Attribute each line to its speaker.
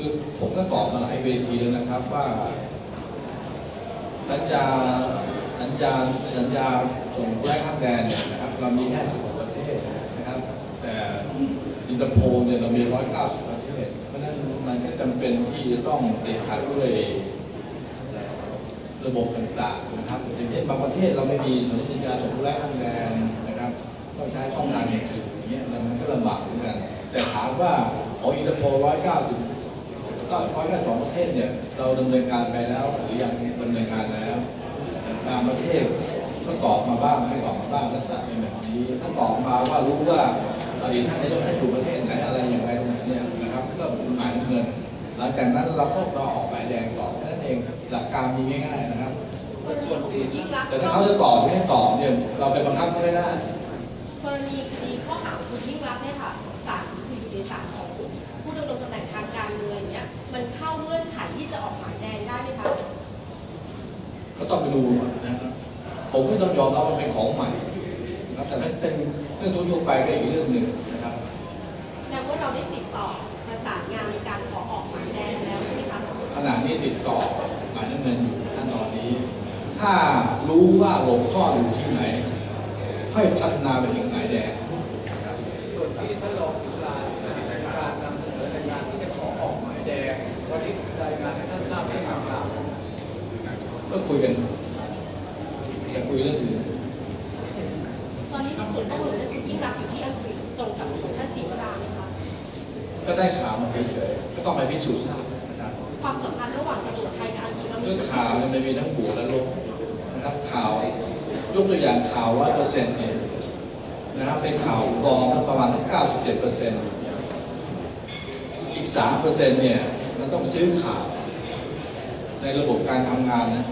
Speaker 1: คือผมก็ตอบมาหลายเวทีแล้วนะครับว่าสัญญาสัญญาสัญญาส่งผู้ร้ายข้ามแดนเนี่ยนะครับ เรามีแค่16ประเทศนะครับ แต่อินเตอร์โพลเนี่ยเรามี 190 ประเทศ เพราะฉะนั้นมันก็จำเป็นที่จะต้องเด็ดขาดด้วยระบบต่างๆนะครับอย่างเช่นบางประเทศเราไม่มีสัญญาส่งผู้ร้ายข้ามแดนนะครับต้องใช้ช่องทางอย่างอื่นอย่างเงี้ยมันก็ลำบากเหมือนกัน แต่ถามว่าของอินเตอร์โพล190 ก็ร้อยแค่สองประเทศเนี่ยเราดำเนินการไปแล้ว หรือยังดำเนินการแล้วแต่บางประเทศก็ตอบมาบ้างไม่ตอบมาบ้างลักษณะเป็นแบบนี้ถ้าตอบมาว่ารู้ว่าอดีตท่านนายกท่านอยู่ประเทศไหนอะไรอย่างไรตรงไหนเนี่ยนะครับก็เป็นหมายเงินหลังจากนั้นเราก็มาออกหมายแดงต่อแค่นั้นเองหลักการมีง่ายๆนะครับ
Speaker 2: ส่วนคุณยิ่งรักษณ์
Speaker 1: แต่ถ้าเขาจะตอบหรือไม่ตอบเนี่ยเราไปบังคับเขาไม่ได้
Speaker 2: กรณีคดีข้อหาคุณยิ่งรักษณ์เนี่ยค่ะ
Speaker 1: ต้องไปดูนะครับผมก็ต้องยอมรับว่าเป็นของใหม่นะครับแต่ถ้าเป็นเรื่องทั่วๆไปก็อีกเรื่องหนึ่งนะครับ
Speaker 2: แสดงว่าเราได้ติดต่อประสานงานในการขอออกหมายแดงแล้วใช่ไหมคะ
Speaker 1: ขณะนี้ติดต่อหมายน้ำเงินอยู่ขั้นตอนนี้ ถ้ารู้ว่าหลบซ่อนอยู่ที่ไหน ให้พัฒนาไปถึงหมายแดงนะครับ
Speaker 3: ส่วนที่ท่านรองสุรานในการนำเสนอในการที่จะขอออกหมายแดงวันนี้ผมรายงานให้ท่านทราบในทางการ
Speaker 1: ก็คุยกันจะคุยเรื่องอื่น
Speaker 2: ตอนนี้ในส่วนข้อมูลนั้นคุณยิ่งรักษณ์อยู่ที่อังกฤษตรงกับของท่านศรีวราไหมคะ
Speaker 1: ก็ได้ข่าวมาเฉยๆก็ต้องไปพิสูจน์ทราบนะครับ
Speaker 2: ความสัมพันธ์ระหว่างตำรวจไทยกับอังกฤษเรามี
Speaker 1: เรื่อง
Speaker 2: ส่วน
Speaker 1: ข่าวเนี่ยมันมีทั้งบวกและลบนะครับข่าวยกตัวอย่างข่าวร้อยเปอร์เซ็นต์เนี่ยนะครับเป็นข่าวปลอมประมาณสักเก้าสิบเจ็ดเปอร์เซ็นต์อีกสามเปอร์เซ็นต์เนี่ยมันต้องซื้อข่าวในระบบการทำงานนะ